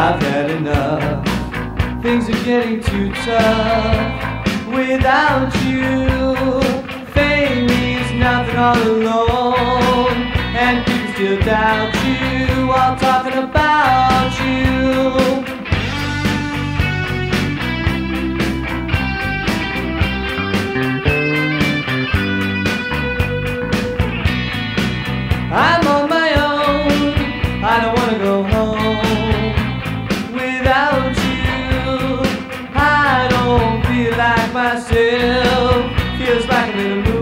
enough. Things are getting too tough without you. Fame means nothing all alone, and people still doubt back of the room.